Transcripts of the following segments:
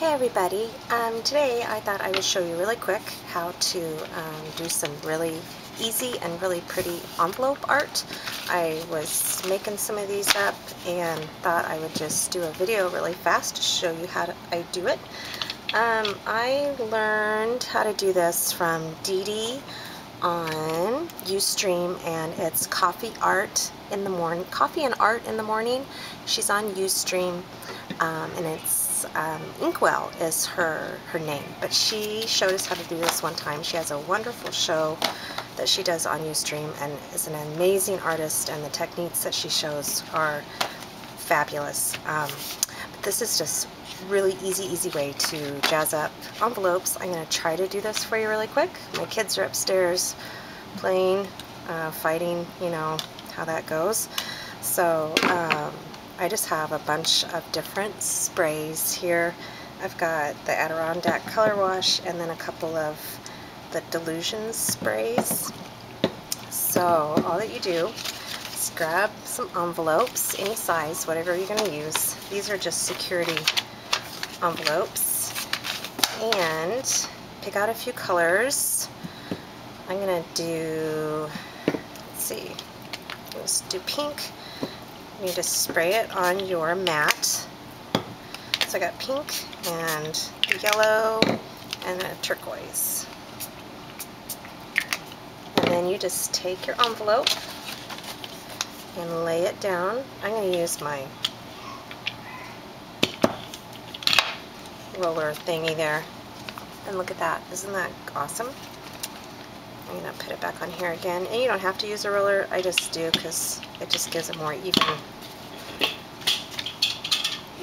Hey everybody, um, today I thought I would show you really quick how to um, do some really easy and really pretty envelope art. I was making some of these up and thought I would just do a video really fast to show you how to, I do it. Um, I learned how to do this from Dede on Ustream and it's Coffee Art in the morning, Coffee and Art in the morning. She's on Ustream um, and it's um, Inkwell is her, her name, but she showed us how to do this one time. She has a wonderful show that she does on Ustream and is an amazing artist and the techniques that she shows are fabulous. Um, but this is just really easy, easy way to jazz up envelopes. I'm going to try to do this for you really quick. My kids are upstairs playing, uh, fighting, you know, how that goes. So, um, I just have a bunch of different sprays here. I've got the Adirondack Color Wash and then a couple of the Dylusions sprays. So all that you do is grab some envelopes, any size, whatever you're going to use. These are just security envelopes. And pick out a few colors. I'm going to do, let's see, let's do pink you to spray it on your mat. So I got pink and yellow and a turquoise. And then you just take your envelope and lay it down. I'm going to use my roller thingy there. And look at that. Isn't that awesome? I'm going to put it back on here again. And you don't have to use a roller. I just do because it just gives a more even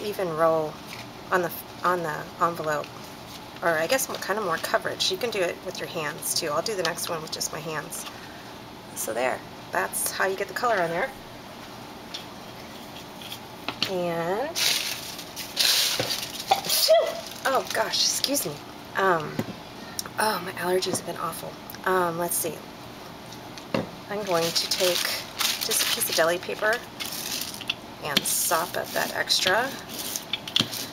even roll on the on the envelope. Or I guess kind of more coverage. You can do it with your hands too. I'll do the next one with just my hands. So there. That's how you get the color on there. And oh gosh, excuse me. Um, oh, my allergies have been awful. Um, let's see. I'm going to take just a piece of deli paper and sop up that extra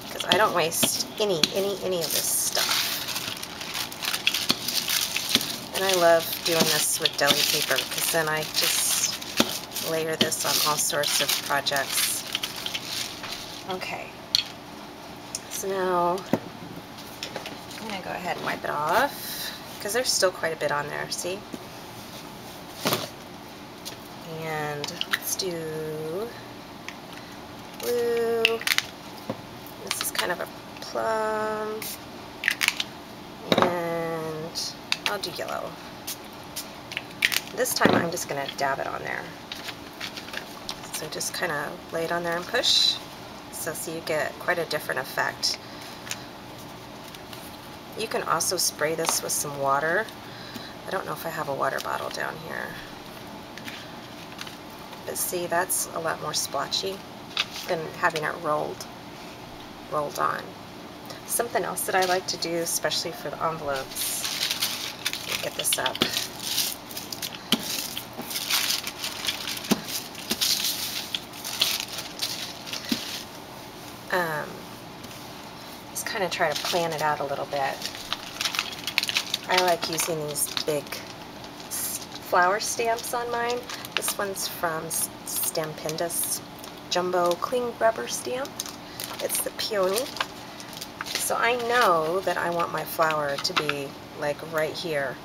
because I don't waste any, any, any of this stuff. And I love doing this with deli paper because then I just layer this on all sorts of projects. Okay. So now I'm going to go ahead and wipe it off because there's still quite a bit on there, see? And let's do blue. This is kind of a plum. And I'll do yellow. This time I'm just going to dab it on there. So just kind of lay it on there and push. So see you get quite a different effect. You can also spray this with some water. I don't know if I have a water bottle down here. But see, that's a lot more splotchy than having it rolled, rolled on. Something else that I like to do, especially for the envelopes, get this up. Um, kind of try to plan it out a little bit. I like using these big flower stamps on mine. This one's from Stampendous Jumbo Cling Rubber Stamp. It's the peony. So I know that I want my flower to be like right here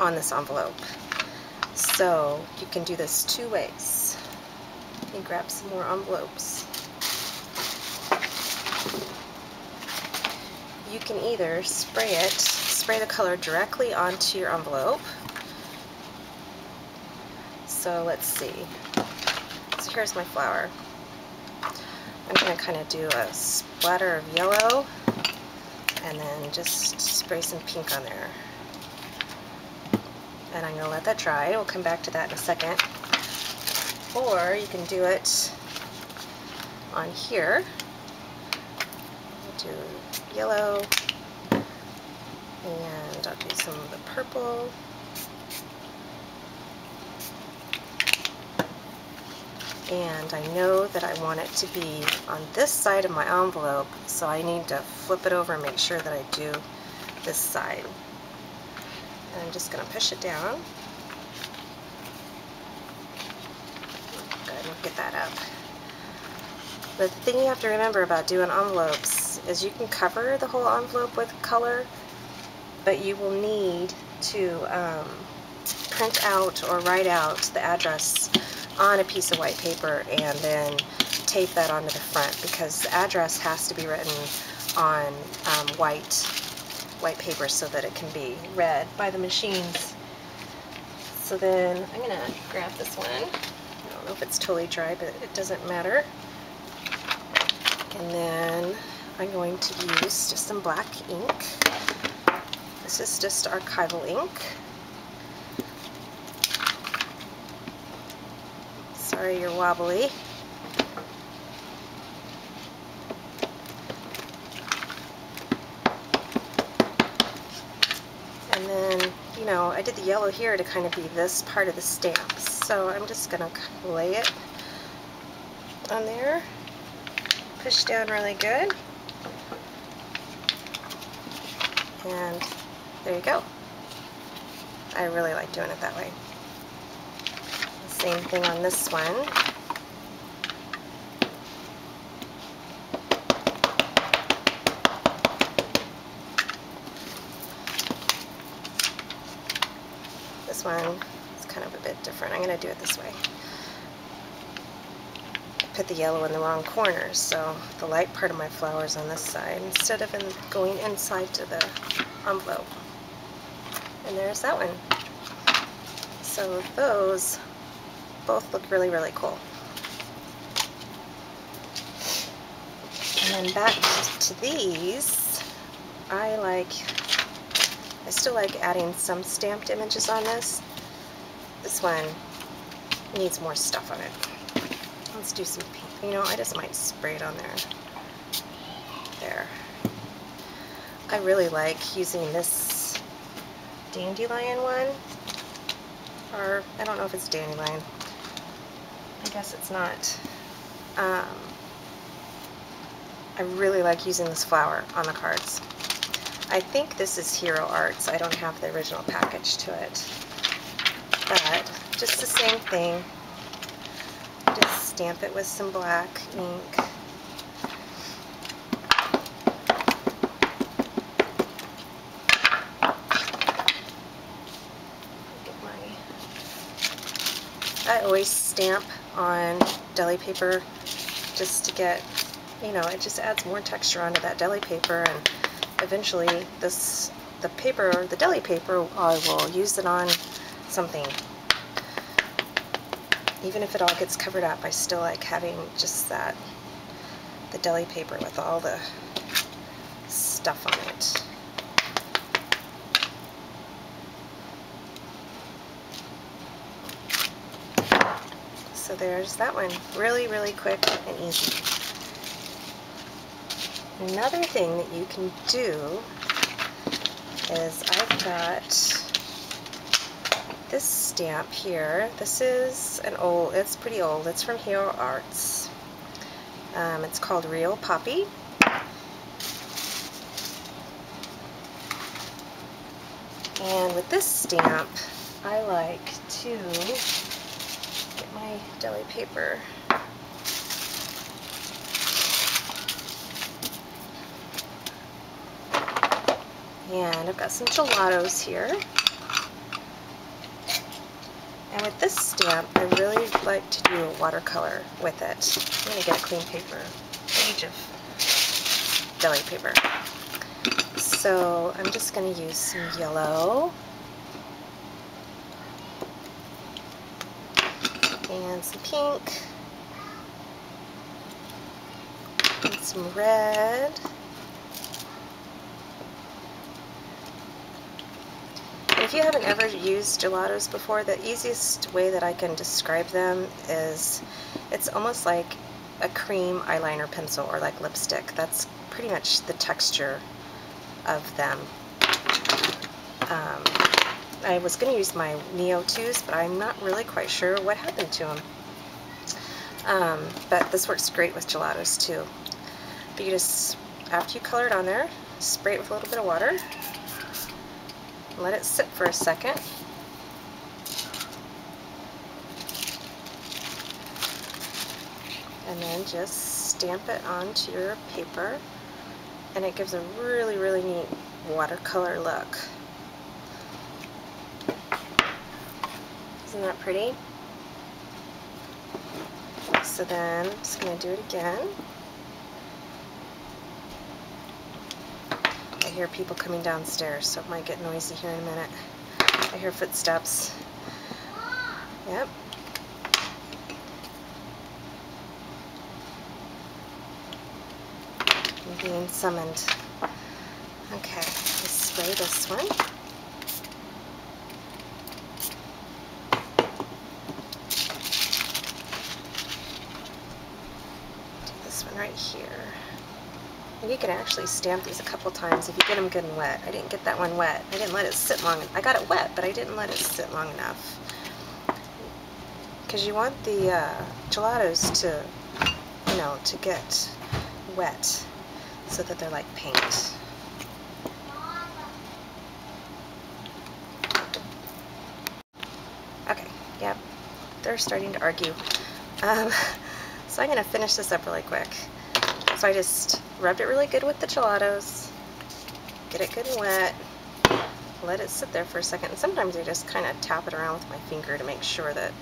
on this envelope. So you can do this two ways. You grab some more envelopes. You can either spray it, spray the color directly onto your envelope. So let's see. So here's my flower. I'm going to kind of do a splatter of yellow and then just spray some pink on there. And I'm going to let that dry. We'll come back to that in a second. Or you can do it on here. do yellow, and I'll do some of the purple. and I know that I want it to be on this side of my envelope so I need to flip it over and make sure that I do this side. And I'm just going to push it down. Go ahead and get that up. The thing you have to remember about doing envelopes is you can cover the whole envelope with color, but you will need to um, print out or write out the address on a piece of white paper and then tape that onto the front because the address has to be written on um, white white paper so that it can be read by the machines. So then I'm going to grab this one. I don't know if it's totally dry, but it doesn't matter. And then I'm going to use just some black ink. This is just archival ink. Sorry you're wobbly. And then, you know, I did the yellow here to kind of be this part of the stamp. So I'm just going to lay it on there. Push down really good. And there you go. I really like doing it that way. Same thing on this one. This one is kind of a bit different. I'm going to do it this way. Put the yellow in the wrong corner, so the light part of my flower is on this side instead of in going inside to the envelope. And there's that one. So those both look really, really cool. And then back to these, I like, I still like adding some stamped images on this. This one needs more stuff on it. Let's do some pink. You know, I just might spray it on there. There. I really like using this dandelion one. Or, I don't know if it's dandelion. I guess it's not. Um, I really like using this flower on the cards. I think this is Hero Arts. I don't have the original package to it. But just the same thing. Stamp it with some black ink. I always stamp on deli paper just to get, you know, it just adds more texture onto that deli paper and eventually this, the paper, the deli paper, I will use it on something. Even if it all gets covered up, I still like having just that, the deli paper with all the stuff on it. So there's that one. Really, really quick and easy. Another thing that you can do is I've got this stamp here. This is an old, it's pretty old. It's from Hero Arts. Um, it's called Real Poppy. And with this stamp, I like to get my deli paper. And I've got some gelatos here. With this stamp, I really like to do a watercolor with it. I'm going to get a clean paper, page of deli paper. So I'm just going to use some yellow and some pink and some red if you haven't ever used gelatos before the easiest way that I can describe them is it's almost like a cream eyeliner pencil or like lipstick that's pretty much the texture of them um, I was going to use my Neo 2s, but I'm not really quite sure what happened to them. Um, but this works great with gelatos too. But you just, after you color it on there, spray it with a little bit of water. Let it sit for a second. And then just stamp it onto your paper and it gives a really, really neat watercolor look. Isn't that pretty? So then, I'm just going to do it again. Hear people coming downstairs, so it might get noisy here in a minute. I hear footsteps. Yep. I'm being summoned. Okay, let's spray this one. this one right here. And you can actually stamp these a couple times if you get them good and wet. I didn't get that one wet. I didn't let it sit long. I got it wet, but I didn't let it sit long enough. Because you want the uh, gelatos to, you know, to get wet so that they're like paint. Okay, yep, they're starting to argue. Um, so I'm going to finish this up really quick. So I just rubbed it really good with the gelatos, get it good and wet, let it sit there for a second. And sometimes I just kind of tap it around with my finger to make sure that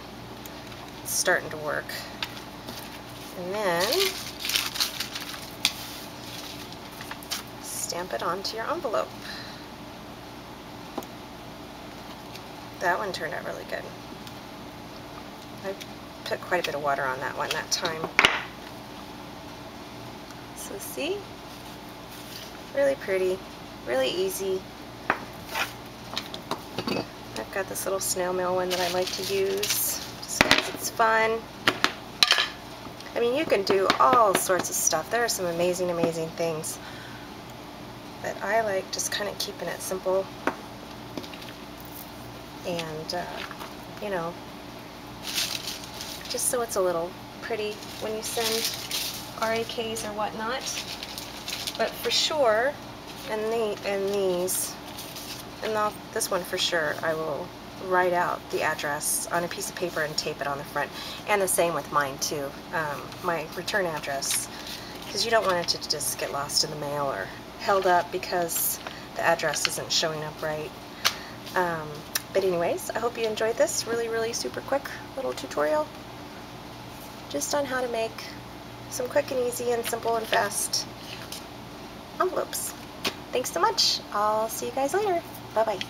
it's starting to work. And then stamp it onto your envelope. That one turned out really good. I put quite a bit of water on that one that time. So see? Really pretty, really easy. I've got this little snail mail one that I like to use just because it's fun. I mean, you can do all sorts of stuff. There are some amazing, amazing things. But I like just kind of keeping it simple and, uh, you know, just so it's a little pretty when you send RAKs or whatnot. But for sure, and, the, and these, and this one for sure, I will write out the address on a piece of paper and tape it on the front. And the same with mine too, um, my return address. Because you don't want it to just get lost in the mail or held up because the address isn't showing up right. Um, but anyways, I hope you enjoyed this really, really super quick little tutorial just on how to make some quick and easy and simple and fast envelopes. Thanks so much. I'll see you guys later. Bye-bye.